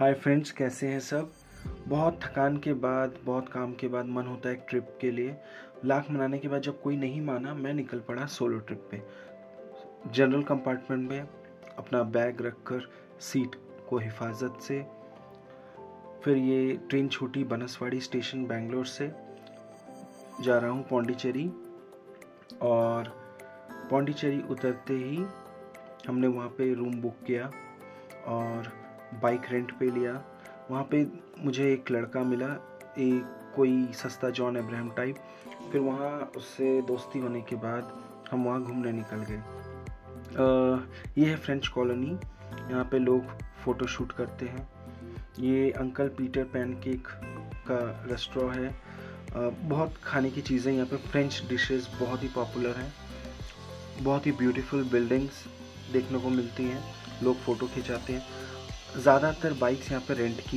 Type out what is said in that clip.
Hi friends कैसे हैं सब? बहुत थकान के बाद, बहुत काम के बाद मन होता है एक ट्रिप के लिए। लाख मनाने के बाद जब कोई नहीं माना, मैं निकल पड़ा सोलो ट्रिप पे। जनरल कंपार्टमेंट में अपना बैग रखकर सीट को हिफाजत से। फिर ये ट्रेन छूटी बनसवाड़ी स्टेशन बेंगलोर से जा रहा हूँ पौंडीचेरी और पौंडीचेरी उतरते ही हमने वहाँ पे रूम बुक किया और बाइक रेंट पे लिया। वहाँ पे मुझे एक लड़का मिला एक कोई सस्ता जॉन अब्राहम टाइप। फिर वहाँ उससे दोस्ती होने के बाद हम वहाँ घूमने निकल गए। ये है फ्रेंच कॉलोनी। यहाँ पे लोग फ़ोटो शूट करते हैं। ये अंकल पीटर पैनकेक का रेस्टोरेंट है। बहुत खाने की चीज़ें यहाँ पे। फ्रेंच डिशेस बहुत ही पॉपुलर हैं। बहुत ही ब्यूटीफुल बिल्डिंग्स देखने को मिलती हैं। लोग फ़ोटो खिंचाते हैं। ज़्यादातर बाइक्स यहाँ पे रेंट की